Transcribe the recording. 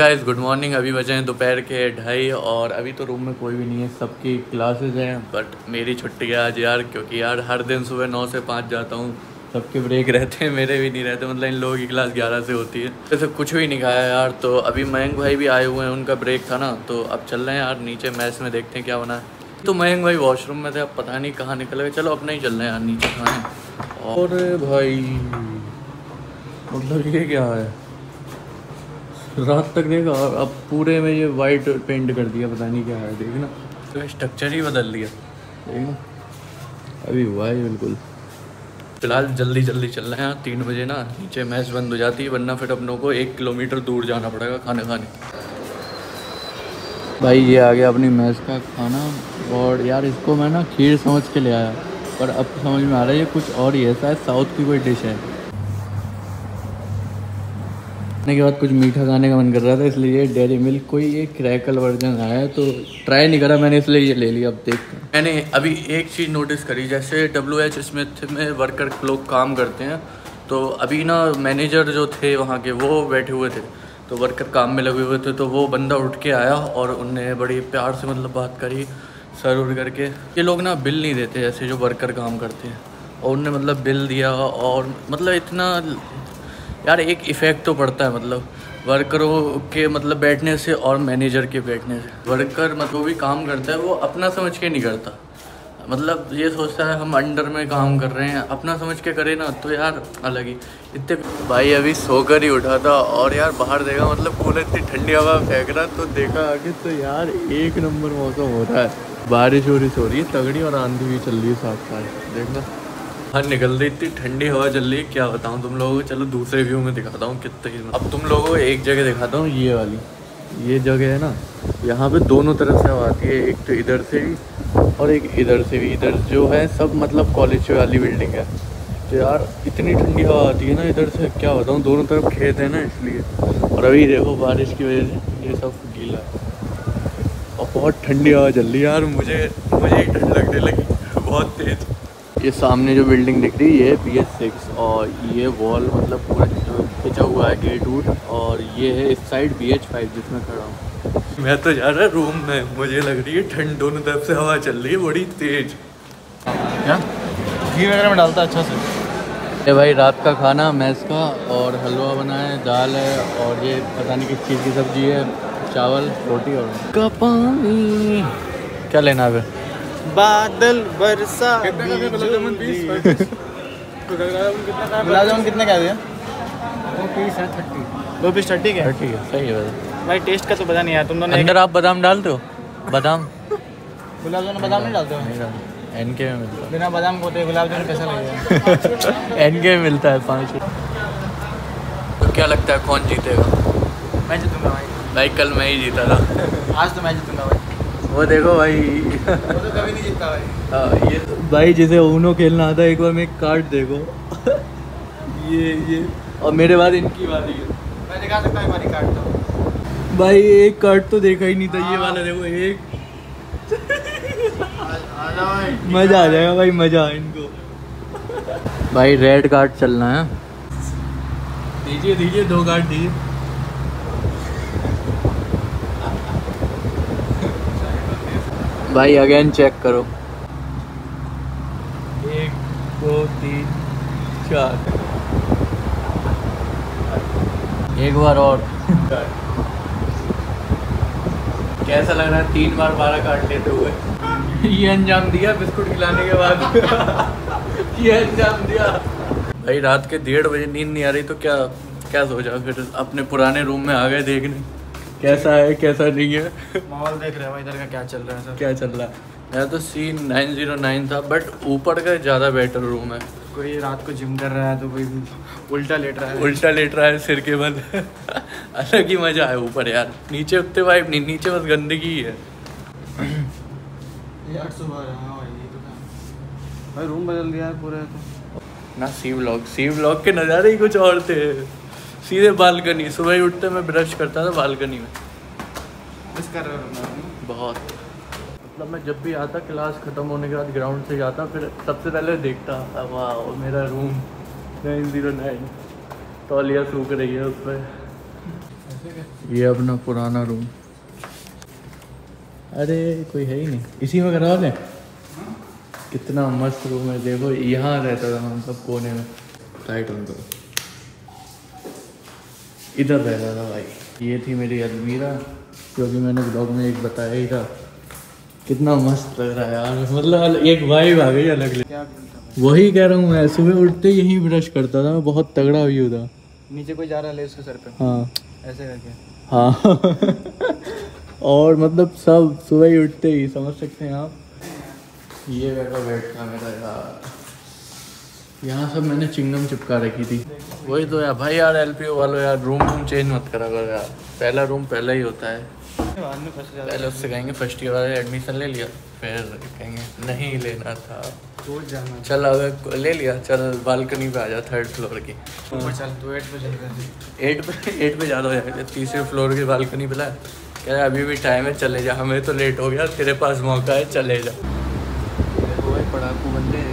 Guys good morning अभी बजे हैं दोपहर के ढाई और अभी तो रूम में कोई भी नहीं है, सबकी क्लासेस हैं बट मेरी छुट्टी है आज यार, क्योंकि यार हर दिन सुबह नौ से पाँच जाता हूँ। सबके ब्रेक रहते हैं, मेरे भी नहीं रहते मतलब इन लोगों की क्लास ग्यारह से होती है। वैसे कुछ भी नहीं खाया यार तो अभी मयंक भाई भी आए हुए हैं, उनका ब्रेक था ना तो अब चल रहे हैं यार, नीचे मैच में देखते हैं क्या बना तो मयंक भाई वॉशरूम में थे, अब पता नहीं कहाँ निकल गए। चलो, अपना ही चल रहे हैं यार, नीचे खाने और भाई मतलब ये क्या है? रात तक देखा अब पूरे में ये वाइट पेंट कर दिया पता नहीं क्या है देखना तो स्ट्रक्चर ही बदल दिया। देखना अभी हुआ है बिल्कुल। फ़िलहाल जल्दी जल्दी चल रहे हैं तीन बजे ना नीचे मैच बंद हो जाती है वरना फिर अपनों को एक किलोमीटर दूर जाना पड़ेगा खाने खाने। भाई ये आ गया अपनी मैच का खाना और यार इसको मैं ना खीर समझ के ले आया पर अब समझ में आ रहा है ये कुछ और ही है शायद साउथ की कोई डिश है। खाने के बाद कुछ मीठा खाने का मन कर रहा था, इसलिए ये डेयरी मिल्क कोई ये क्रैकल वर्जन आया है तो ट्राई नहीं करा मैंने, इसलिए ये ले लिया, अब देख मैंने अभी एक चीज़ नोटिस करी, जैसे डब्ल्यू एच स्मिथ में वर्कर लोग काम करते हैं तो अभी ना मैनेजर जो थे वहाँ के, वो बैठे हुए थे तो वर्कर काम में लगे हुए थे तो वो बंदा उठ के आया और उनने बड़ी प्यार से मतलब बात करी, सर उड़ करके। ये लोग ना बिल नहीं देते जैसे जो वर्कर काम करते हैं, और उनने मतलब बिल दिया, और मतलब इतना यार, एक इफ़ेक्ट तो पड़ता है मतलब। वर्करों के मतलब बैठने से और मैनेजर के बैठने से। वर्कर मतलब भी काम करता है, वो अपना समझ के नहीं करता। मतलब ये सोचता है, हम अंडर में काम कर रहे हैं, अपना समझ के करें ना तो यार, अलग ही। इतने भाई, अभी सोकर ही उठा था, और यार बाहर देखा मतलब कूलर इतनी ठंडी हवा फेंक रहा तो देखा आगे तो यार एक नंबर मौसम हो रहा है। बारिश वारिश हो रही है, तगड़ी और आंधी भी चल रही है साथ साथ देखना। बाहर निकल रही इतनी ठंडी हवा चल रही है, क्या बताऊँ तुम लोगों को? चलो दूसरे व्यू में दिखाता हूँ कितने अब तुम लोगों को एक जगह दिखाता हूँ, ये वाली। ये जगह है ना, यहाँ पे दोनों तरफ़ से हवा आती है, एक तो इधर से भी और एक इधर से भी। इधर जो है, सब मतलब कॉलेज वाली बिल्डिंग है। तो यार, इतनी ठंडी हवा आती है ना इधर से, क्या बताऊँ? दोनों तरफ़ खेत है ना इसलिए। और अभी देखो बारिश की वजह से ये सब गीला है। और बहुत ठंडी हवा चल रही है यार, मुझे मुझे ही ठंड लगने लगी, बहुत तेज़। ये सामने जो बिल्डिंग दिख रही है ये बी एस सिक्स और ये वॉल मतलब पूरा खिंचा हुआ है गेट वूट और ये है इस साइड बी एच फाइव जिसमें खड़ा हूँ। मैं तो जा रहा रूम में मुझे लग रही है ठंड दोनों तरफ़ से हवा चल रही है बड़ी तेज। क्या? घी वगैरह में डालता अच्छा से? ये भाई रात का खाना मैस का और हलवा बना है दाल है और ये पता नहीं किस चीज़ की सब्ज़ी है चावल रोटी और का पानी। क्या लेना है बादल बरसा गुलाब जामुन कितने का दिया दो पीस है? थर्टी। दो पीस थर्टी के? ठीक है सही है भाई। टेस्ट का तो पता नहीं यार तुम दोनों अंदर आप बादाम डालते हो? बादाम? गुलाब जामुन बादाम नहीं डालते हो? नहीं डालते। एन के में मिलता बिना बादाम को गुलाब जामुन कैसा लगेगा? है एन के में मिलता है पाँच तो क्या लगता है कौन जीतेगा? मैं जीतूँगा भाई। भाई कल मैं ही जीता था। आज तो मैं जीतूँगा भाई। वो देखो भाई। वो तो कभी नहीं जीतता भाई हाँ, ये भाई जिसे ऊनो खेलना आता है एक बार मैं कार्ड देखो। ये ये और मेरे बाद इनकी बारी है। मैं दिखा सकता हूँ हमारी कार्ड तो भाई एक कार्ड तो देखा ही नहीं था ये वाला देखो एक। मज़ा आ जाएगा भाई मज़ा इनको। भाई रेड कार्ड चलना है। दीजिए दीजिए दो कार्ड दीजिए। भाई अगेन चेक करो। एक दो तीन चार। एक बार और। कैसा लग रहा है? तीन बार बारह कार्ड लेते हुए। ये अंजाम दिया बिस्कुट खिलाने के बाद। ये अंजाम दिया। भाई रात के डेढ़ बजे नींद नहीं आ रही तो क्या क्या सोचा? फिर अपने पुराने रूम में आ गए देखने। कैसा है कैसा नहीं है? माहौल देख रहे हो इधर का क्या चल रहा है सर क्या चल रहा है? मेरा तो सी नाइन ज़ीरो नाइन था बट ऊपर का ज़्यादा बेटर रूम है। कोई रात को जिम कर रहा है तो कोई उल्टा लेट रहा है। उल्टा लेट रहा है सिर के बल। अलग ही मज़ा है ऊपर यार। नीचे उतने वाइब नहीं नीचे बस गंदगी ही है। ये आठ सौ बारह हाँ भाई ये तो रूम बदल दिया है पूरे तो। ना सी व्लॉग सी व्लॉग के नज़ारे ही कुछ और थे। सीधे बालकनी सुबह ही उठते मैं ब्रश करता था बालकनी में। मिस कर रहे हो बहुत। मतलब मैं जब भी आता क्लास ख़त्म होने के बाद ग्राउंड से जाता फिर सबसे पहले देखता वाह मेरा रूम नाइन ज़ीरो नाइन तौलिया सूख रही है उस पर ये अपना पुराना रूम अरे कोई है ही नहीं। इसी में करवा लें कितना मस्त रूम है देखो यहाँ रहता था हम सब कोने में। लाइट ऑन करो इधर रहता था भाई। ये थी मेरी अलमीरा जो कि मैंने ब्लॉग में एक बताया ही था। कितना मस्त लग रहा है यार। मतलब एक वाइब आ गई अलग वही कह रहा हूँ मैं सुबह उठते यही ब्रश करता था बहुत तगड़ा व्यू था। नीचे कोई जा रहा है उसके सर पे? हाँ। ऐसे करके। हाँ। और मतलब सब सुबह ही उठते ही समझ सकते हैं आप। ये बेड मेरा यार। यहाँ सब मैंने चिंगम चिपका रखी थी। वही तो यार भाई यार एलपीओ वालों यार रूम रूम चेंज मत करा करो यार। पहला रूम पहला ही होता है। पहले उससे कहेंगे फ़र्स्ट ईयर वाले एडमिशन ले लिया फिर कहेंगे नहीं लेना था। तो जाना चल अगर ले लिया चल बालकनी पे आ जा थर्ड फ्लोर की। चल तू एट पे चल रहा एट पे एट पे हो तीसरे फ्लोर की बालकनी पे ला। कह रहा अभी भी टाइम है चले जा हमें तो लेट हो गया तेरे पास मौका है चले जा। देखो भाई पढ़ाकू बंदे